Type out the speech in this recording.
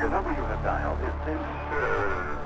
The number you have dialed is 10.